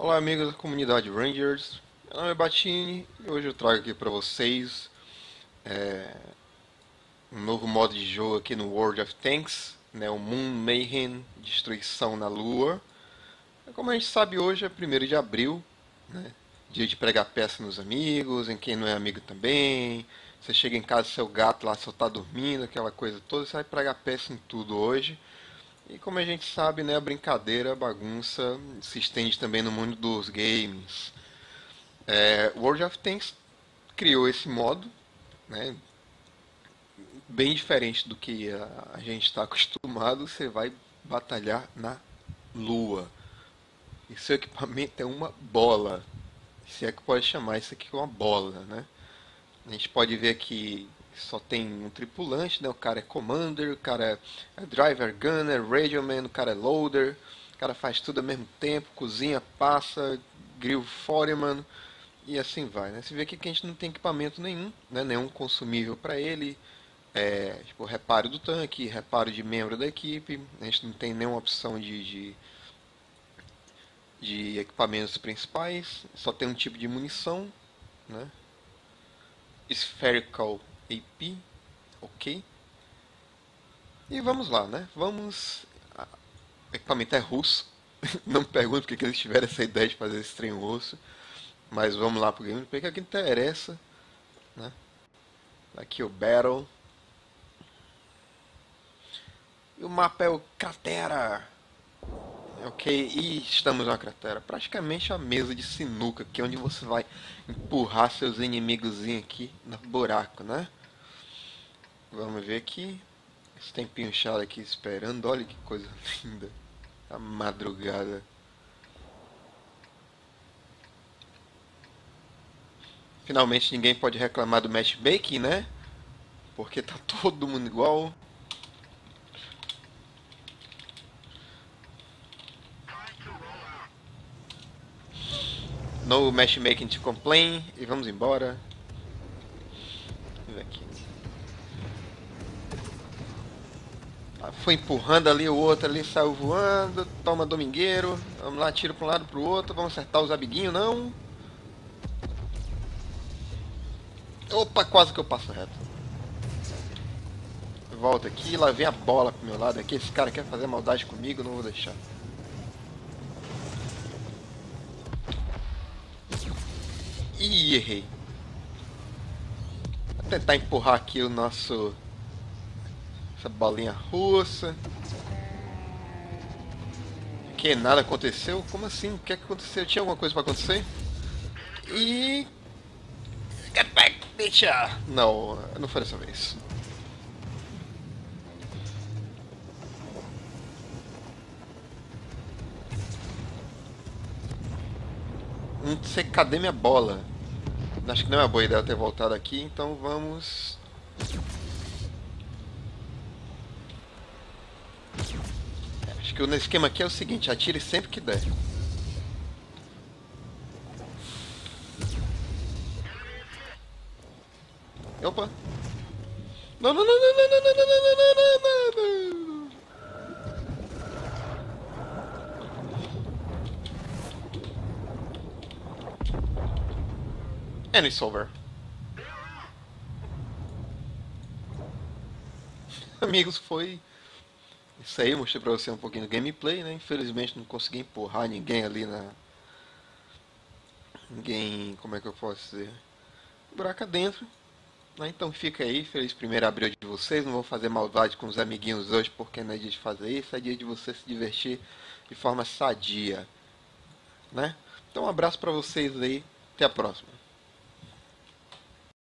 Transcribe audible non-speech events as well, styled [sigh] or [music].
Olá amigos da comunidade Rangers, meu nome é Batini e hoje eu trago aqui para vocês é, um novo modo de jogo aqui no World of Tanks, né, o Moon Mayhem, Destruição na Lua. Como a gente sabe hoje é 1 de abril, né, dia de pregar peça nos amigos, em quem não é amigo também. Você chega em casa, seu gato lá só está dormindo, aquela coisa toda, você vai pregar peça em tudo hoje. E como a gente sabe, né, a brincadeira, a bagunça se estende também no mundo dos games. É, World of Tanks criou esse modo, né, bem diferente do que a, a gente está acostumado. Você vai batalhar na Lua. E seu equipamento é uma bola. Se é que pode chamar isso aqui uma bola, né? A gente pode ver aqui só tem um tripulante, né? O cara é commander, o cara é driver, gunner, radioman, o cara é loader, o cara faz tudo ao mesmo tempo, cozinha, passa, grill foreman e assim vai, né? Você vê aqui que a gente não tem equipamento nenhum, né? Nenhum consumível para ele, é, tipo, reparo do tanque, reparo de membro da equipe, a gente não tem nenhuma opção de, de, de equipamentos principais, só tem um tipo de munição, né? Spherical AP, ok. E vamos lá, né? Vamos. O equipamento é russo. [laughs] Não me pergunto porque que eles tiveram essa ideia de fazer esse trem russo. Mas vamos lá pro gameplay que aqui interessa. Né? Aqui o Battle. E o mapa é o Cratera. Ok, e estamos na cratera. Praticamente a mesa de sinuca, que é onde você vai empurrar seus inimigos aqui no buraco, né? Vamos ver aqui. Esse tempinho chato aqui esperando. Olha que coisa [laughs] linda. A madrugada. Finalmente ninguém pode reclamar do matchmaking, né? Porque tá [laughs] todo mundo igual. No matchmaking to complain. E vamos embora. Vamos aqui. Foi empurrando ali, o outro ali saiu voando. Toma domingueiro. Vamos lá, tira para um lado para o outro. Vamos acertar os amiguinhos, não? Opa, quase que eu passo reto. Volta aqui, lá vem a bola pro meu lado aqui. Esse cara quer fazer maldade comigo, não vou deixar. Ih, errei. Vou tentar empurrar aqui o nosso essa bolinha russa. Que nada aconteceu? Como assim? O que, é que aconteceu? Tinha alguma coisa para acontecer? E. Get back, bitch! Não, não foi dessa vez. Não sei cadê minha bola. Acho que não é uma boa ideia ter voltado aqui, então vamos que o esquema aqui é o seguinte, atire sempre que der. Opa! Não, não, não, não, não, não, não, não, não, não, não, não. And it's over. Amigos, foi isso aí, mostrei pra você um pouquinho do gameplay, né? Infelizmente não consegui empurrar ninguém ali na. Ninguém. Como é que eu posso dizer? Buraco dentro. Né? Então fica aí, feliz primeiro abril de vocês. Não vou fazer maldade com os amiguinhos hoje porque não é dia de fazer isso, é dia de você se divertir de forma sadia. Né? Então um abraço para vocês aí, até a próxima.